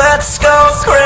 Let's go crazy.